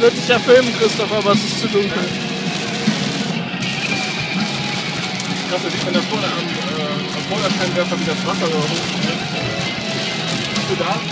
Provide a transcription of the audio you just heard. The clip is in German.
es wird dich erfüllen, Christoph, aber es ist zu dunkel. Krass, da sieht man da vorne am, äh, am Vorderscheinwerfer, wie das Wasser da hoch. Bist du da?